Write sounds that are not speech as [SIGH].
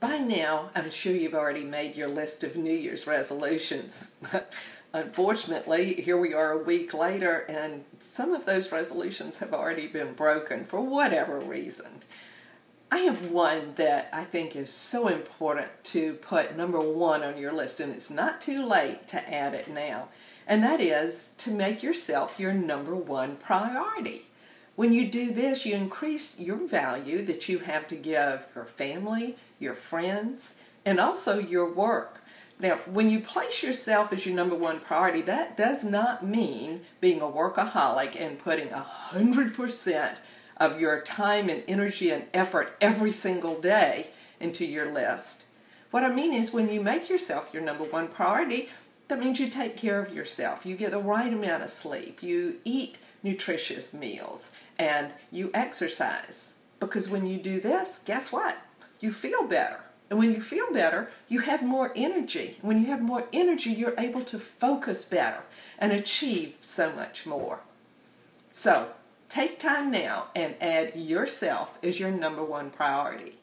By now, I'm sure you've already made your list of New Year's resolutions. [LAUGHS] Unfortunately, here we are a week later, and some of those resolutions have already been broken for whatever reason. I have one that I think is so important to put number one on your list, and it's not too late to add it now, and that is to make yourself your number one priority. When you do this, you increase your value that you have to give your family, your friends, and also your work. Now, when you place yourself as your number one priority, that does not mean being a workaholic and putting a hundred percent of your time and energy and effort every single day into your list. What I mean is when you make yourself your number one priority, that means you take care of yourself. You get the right amount of sleep. You eat nutritious meals and you exercise. Because when you do this, guess what? You feel better. And when you feel better, you have more energy. When you have more energy, you're able to focus better and achieve so much more. So, take time now and add yourself as your number one priority.